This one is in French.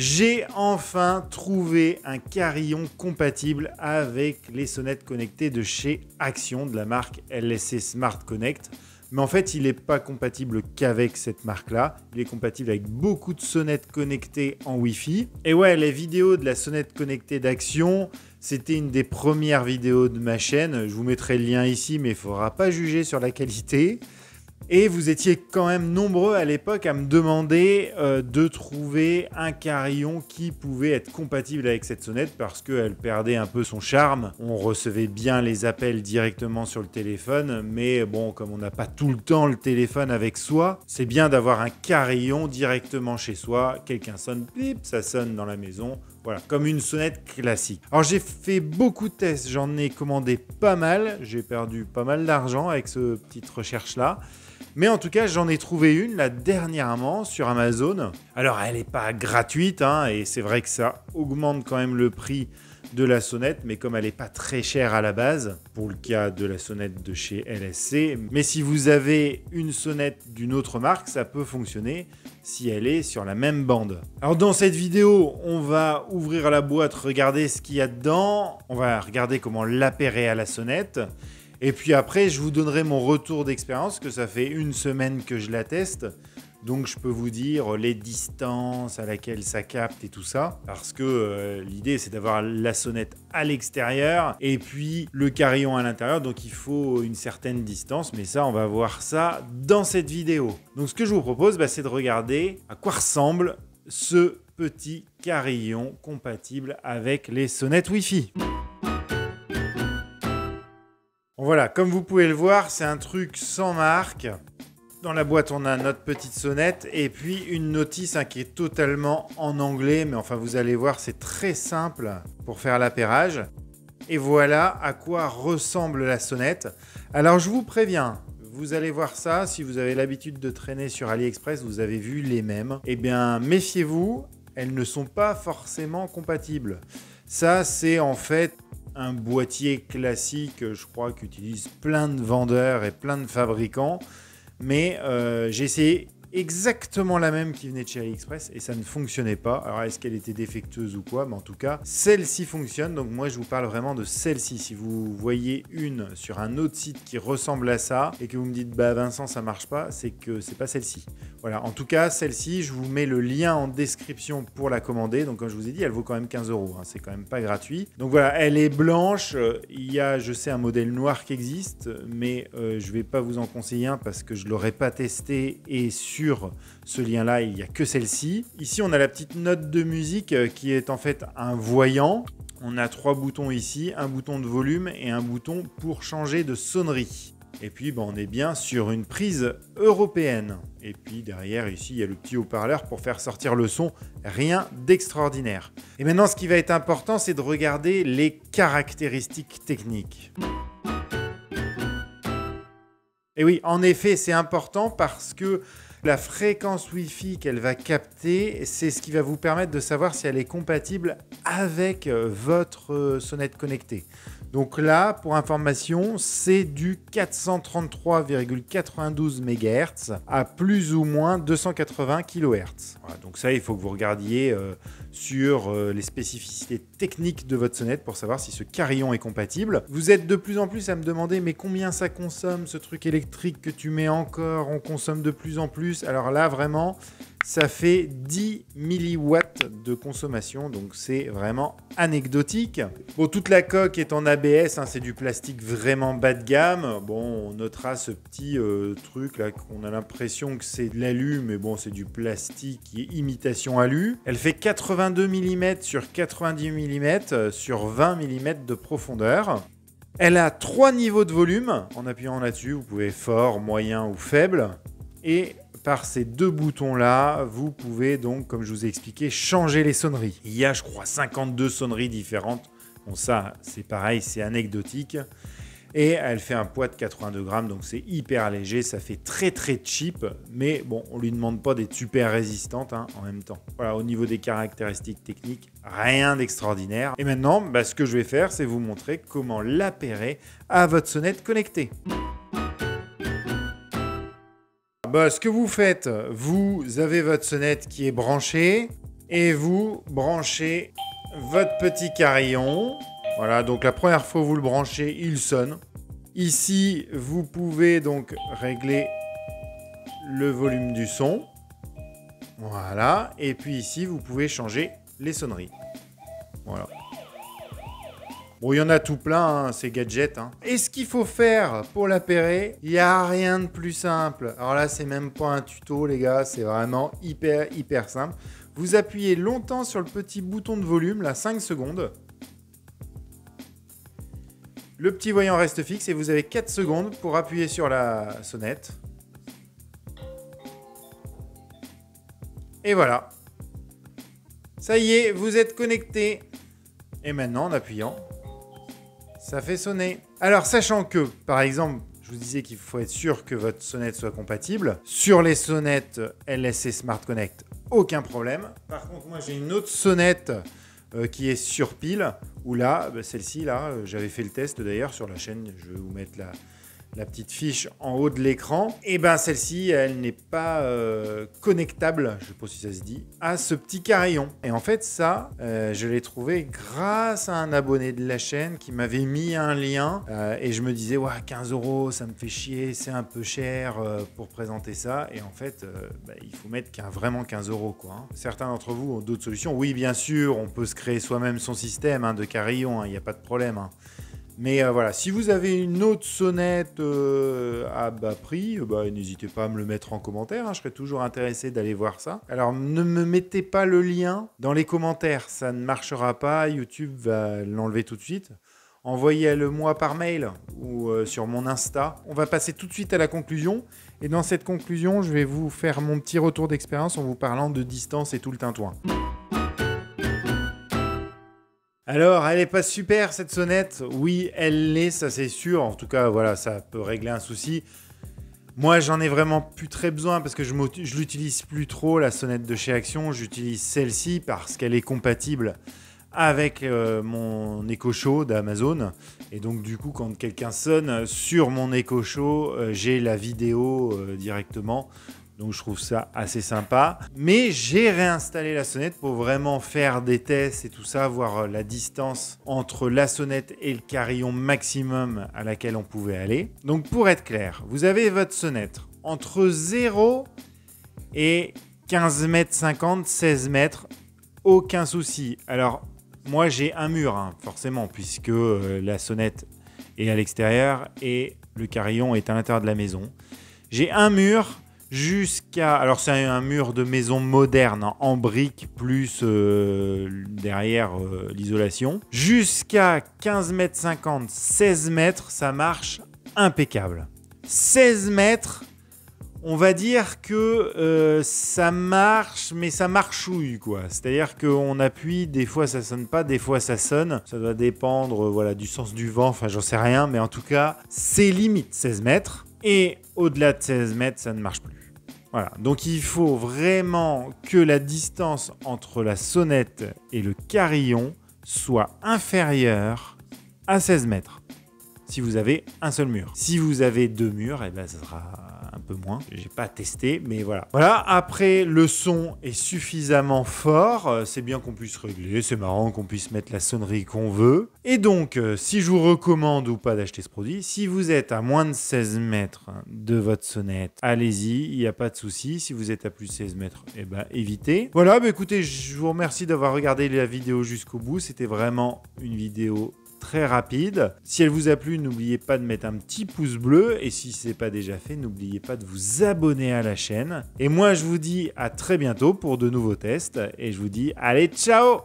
J'ai enfin trouvé un carillon compatible avec les sonnettes connectées de chez Action, de la marque LSC Smart Connect. Mais en fait, il n'est pas compatible qu'avec cette marque-là. Il est compatible avec beaucoup de sonnettes connectées en Wi-Fi. Et ouais, les vidéos de la sonnette connectée d'Action, c'était une des premières vidéos de ma chaîne. Je vous mettrai le lien ici, mais il ne faudra pas juger sur la qualité. Et vous étiez quand même nombreux à l'époque à me demander euh, de trouver un carillon qui pouvait être compatible avec cette sonnette parce qu'elle perdait un peu son charme. On recevait bien les appels directement sur le téléphone, mais bon, comme on n'a pas tout le temps le téléphone avec soi, c'est bien d'avoir un carillon directement chez soi. Quelqu'un sonne, pip, ça sonne dans la maison. Voilà, comme une sonnette classique. Alors j'ai fait beaucoup de tests, j'en ai commandé pas mal, j'ai perdu pas mal d'argent avec ce petite recherche là. Mais en tout cas, j'en ai trouvé une là dernièrement sur Amazon. Alors, elle n'est pas gratuite, hein, et c'est vrai que ça augmente quand même le prix de la sonnette, mais comme elle n'est pas très chère à la base, pour le cas de la sonnette de chez LSC, mais si vous avez une sonnette d'une autre marque, ça peut fonctionner si elle est sur la même bande. Alors dans cette vidéo, on va ouvrir la boîte, regarder ce qu'il y a dedans, on va regarder comment l'appairer à la sonnette, et puis après, je vous donnerai mon retour d'expérience, que ça fait une semaine que je la teste. Donc je peux vous dire les distances à laquelle ça capte et tout ça. Parce que euh, l'idée c'est d'avoir la sonnette à l'extérieur et puis le carillon à l'intérieur. Donc il faut une certaine distance. Mais ça, on va voir ça dans cette vidéo. Donc ce que je vous propose, bah, c'est de regarder à quoi ressemble ce petit carillon compatible avec les sonnettes Wi-Fi. Voilà, comme vous pouvez le voir, c'est un truc sans marque. Dans la boîte, on a notre petite sonnette et puis une notice hein, qui est totalement en anglais. Mais enfin, vous allez voir, c'est très simple pour faire l'appairage. Et voilà à quoi ressemble la sonnette. Alors, je vous préviens, vous allez voir ça. Si vous avez l'habitude de traîner sur AliExpress, vous avez vu les mêmes. Eh bien, méfiez-vous, elles ne sont pas forcément compatibles. Ça, c'est en fait un boîtier classique, je crois, qu'utilisent plein de vendeurs et plein de fabricants. Mais euh, j'ai essayé exactement la même qui venait de chez AliExpress et ça ne fonctionnait pas. Alors est-ce qu'elle était défectueuse ou quoi? Mais en tout cas, celle-ci fonctionne. Donc moi, je vous parle vraiment de celle-ci. Si vous voyez une sur un autre site qui ressemble à ça et que vous me dites, bah Vincent, ça marche pas, c'est que c'est pas celle-ci. Voilà, en tout cas, celle-ci, je vous mets le lien en description pour la commander. Donc comme je vous ai dit, elle vaut quand même 15 euros. Hein. C'est quand même pas gratuit. Donc voilà, elle est blanche. Il y a, je sais, un modèle noir qui existe, mais euh, je vais pas vous en conseiller un parce que je l'aurais pas testé et sur sur ce lien-là, il n'y a que celle-ci. Ici, on a la petite note de musique euh, qui est en fait un voyant. On a trois boutons ici, un bouton de volume et un bouton pour changer de sonnerie. Et puis, ben, on est bien sur une prise européenne. Et puis derrière, ici, il y a le petit haut-parleur pour faire sortir le son. Rien d'extraordinaire. Et maintenant, ce qui va être important, c'est de regarder les caractéristiques techniques. Et oui, en effet, c'est important parce que la fréquence Wi-Fi qu'elle va capter, c'est ce qui va vous permettre de savoir si elle est compatible avec euh, votre euh, sonnette connectée. Donc là, pour information, c'est du 433,92 MHz à plus ou moins 280 kHz. donc ça, il faut que vous regardiez euh, sur euh, les spécificités techniques de votre sonnette pour savoir si ce carillon est compatible. Vous êtes de plus en plus à me demander mais combien ça consomme ce truc électrique que tu mets encore? On consomme de plus en plus. Alors là, vraiment, ça fait 10 milliwatts de consommation, donc c'est vraiment anecdotique. Bon, toute la coque est en ABS, hein, c'est du plastique vraiment bas de gamme. Bon, on notera ce petit euh, truc là qu'on a l'impression que c'est de l'alu, mais bon, c'est du plastique qui est imitation alu. Elle fait 82 mm sur 90 mm sur 20 mm de profondeur. Elle a trois niveaux de volume. En appuyant là-dessus, vous pouvez fort, moyen ou faible. Et par ces deux boutons-là, vous pouvez donc, comme je vous ai expliqué, changer les sonneries. Il y a, je crois, 52 sonneries différentes. Bon, ça, c'est pareil, c'est anecdotique. Et elle fait un poids de 82 grammes, donc c'est hyper léger, ça fait très très cheap, mais bon, on lui demande pas d'être super résistante hein, en même temps. Voilà, au niveau des caractéristiques techniques, rien d'extraordinaire. Et maintenant, bah, ce que je vais faire, c'est vous montrer comment l'appairer à votre sonnette connectée. Bah, ce que vous faites, vous avez votre sonnette qui est branchée. et vous branchez votre petit carillon. Voilà, donc la première fois vous le branchez, il sonne. Ici, vous pouvez donc régler le volume du son. Voilà, et puis ici, vous pouvez changer les sonneries. Voilà. Bon, il y en a tout plein, hein, ces gadgets. Hein. Et ce qu'il faut faire pour l'appairer, il n'y a rien de plus simple. Alors là, c'est même pas un tuto, les gars, c'est vraiment hyper, hyper simple. Vous appuyez longtemps sur le petit bouton de volume, là, 5 secondes. Le petit voyant reste fixe et vous avez 4 secondes pour appuyer sur la sonnette. Et voilà. Ça y est, vous êtes connecté. Et maintenant, en appuyant, ça fait sonner. Alors, sachant que, par exemple, je vous disais qu'il faut être sûr que votre sonnette soit compatible. Sur les sonnettes LSC Smart Connect, aucun problème. Par contre, moi, j'ai une autre sonnette euh, qui est sur pile, où là, bah, celle-ci, là, euh, j'avais fait le test d'ailleurs sur la chaîne. Je vais vous mettre la, la petite fiche en haut de l'écran, et eh ben celle-ci, elle n'est pas euh, connectable, je ne sais pas si ça se dit, à ce petit carillon. Et en fait, ça, euh, je l'ai trouvé grâce à un abonné de la chaîne qui m'avait mis un lien, euh, et je me disais, ouais, 15 euros, ça me fait chier, c'est un peu cher pour présenter ça. Et en fait, bah, il faut mettre vraiment 15 euros, quoi. Hein. Certains d'entre vous ont d'autres solutions. Oui, bien sûr, on peut se créer soi-même son système hein, de carillon, hein, il n'y a pas de problème. Mais euh, voilà, si vous avez une autre sonnette euh, à bas prix, euh, bah, n'hésitez pas à me le mettre en commentaire. Hein, je serais toujours intéressé d'aller voir ça. Alors ne me mettez pas le lien dans les commentaires, ça ne marchera pas. YouTube va l'enlever tout de suite. Envoyez-le moi par mail ou sur mon Insta. On va passer tout de suite à la conclusion. Et dans cette conclusion, je vais vous faire mon petit retour d'expérience en vous parlant de distance et tout le tintouin. Alors, elle est pas super cette sonnette. Oui, elle l'est, ça c'est sûr. En tout cas, voilà, ça peut régler un souci. Moi, j'en ai vraiment plus très besoin parce que je, l'utilise plus trop la sonnette de chez Action. J'utilise celle-ci parce qu'elle est compatible avec euh, mon Echo Show d'Amazon. Et donc, du coup, quand quelqu'un sonne sur mon Echo Show, euh, j'ai la vidéo euh, directement. Donc je trouve ça assez sympa. Mais j'ai réinstallé la sonnette pour vraiment faire des tests et tout ça, voir euh, la distance entre la sonnette et le carillon maximum à laquelle on pouvait aller. Donc pour être clair, vous avez votre sonnette entre 0 et 15 mètres 50, 16 mètres, aucun souci. Alors moi j'ai un mur, hein, forcément, puisque euh, la sonnette est à l'extérieur et le carillon est à l'intérieur de la maison. J'ai un mur jusqu'à. Alors, c'est un mur de maison moderne en briques, plus euh, derrière euh, l'isolation. Jusqu'à 15 mètres 50, 16 mètres, ça marche impeccable. 16 mètres, on va dire que euh, ça marche, mais ça marchouille, quoi. C'est-à-dire qu'on appuie, des fois ça sonne pas, des fois ça sonne. Ça doit dépendre, voilà, du sens du vent, enfin j'en sais rien, mais en tout cas, c'est limite 16 mètres. Et au-delà de 16 mètres, ça ne marche plus. Donc il faut vraiment que la distance entre la sonnette et le carillon soit inférieure à 16 mètres. Si vous avez un seul mur. Si vous avez deux murs, eh ben, ça sera un peu moins. J'ai pas testé, mais voilà. Voilà, après, le son est suffisamment fort. Euh, c'est bien qu'on puisse régler. C'est marrant qu'on puisse mettre la sonnerie qu'on veut. Et donc, euh, si je vous recommande ou pas d'acheter ce produit, si vous êtes à moins de 16 mètres de votre sonnette, allez-y, il n'y a pas de souci. Si vous êtes à plus de 16 mètres, eh ben, évitez. Voilà, bah, écoutez, je vous remercie d'avoir regardé la vidéo jusqu'au bout. C'était vraiment une vidéo rapide. Si elle vous a plu, n'oubliez pas de mettre un petit pouce bleu et si ce n'est pas déjà fait, n'oubliez pas de vous abonner à la chaîne. Et moi, je vous dis à très bientôt pour de nouveaux tests et je vous dis allez, ciao